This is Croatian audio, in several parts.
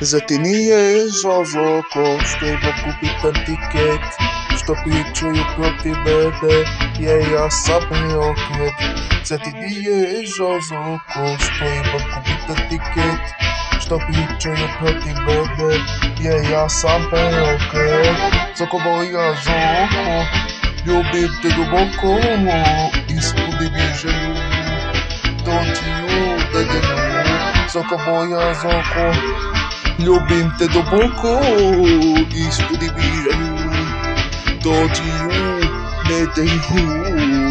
Za ti nije žao ko što ima kupitan tiket Što pričuju proti bebe je ja sam neokret Za ti nije žao ko što ima kupitan tiket Što pričuju proti bebe je ja sam neokret Zako za žoko, ljubim te duboko Ispudi mi želju, dođi u daljinu Zoko moja zoko Ľubím te do boku, když budu být, to ti ju, nedej hůl.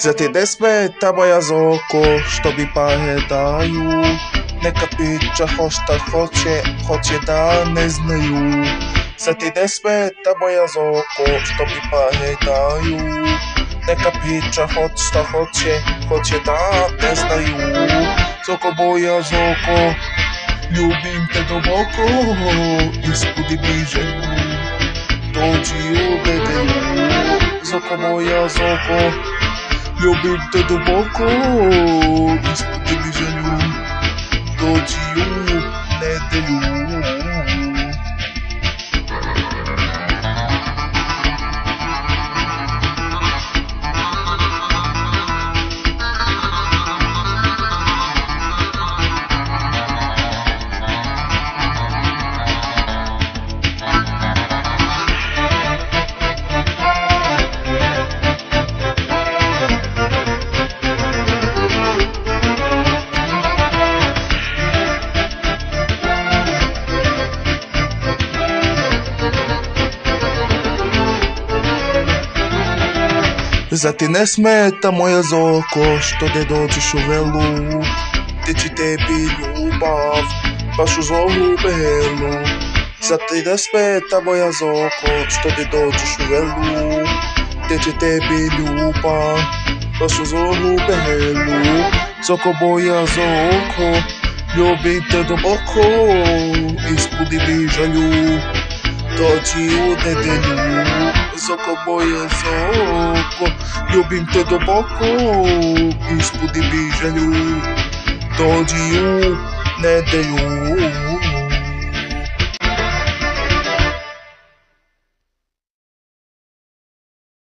Za ti ne smeta moja zoko, što mi pare daju. Neka priča ho šta hoće, hoće da ne znaju. Za ti ne smeta moja zoko, što mi pare daju. Neka priča ho šta hoće, hoće da ne znaju. Zoko moja zoko, ljubim te duboko. Ispudi mi želju, dođi u nedelju Zoko moja zoko, meu bem todo com... Za ti ne smeta moja zoko, što ne dođeš u velu, gdje će tebi ljubav, baš uz ovu belu. Za ti ne smeta moja zoko, što ne dođeš u velu, gdje će tebi ljubav, baš uz ovu belu. Zoko moja zoko, ljubim te duboko, ispuni mi želju, dođi u nedelju sou cowboy, eu sou oco E o bim todo boco, bispo de bijanho Todo um, né, de um.